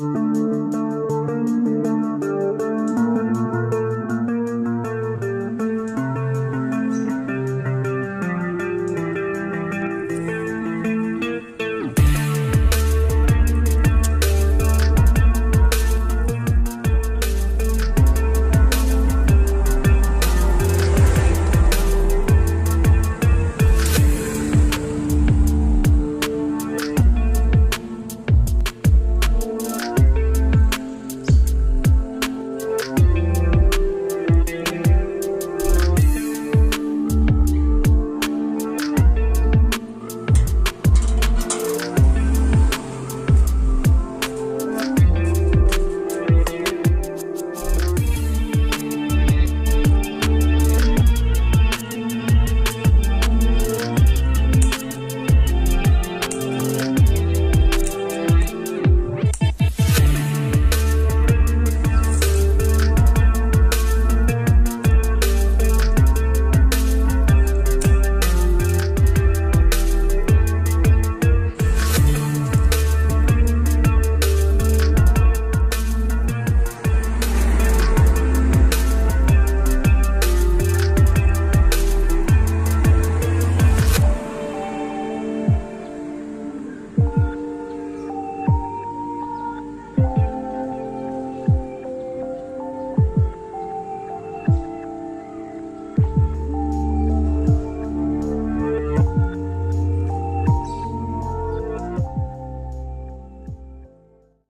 Música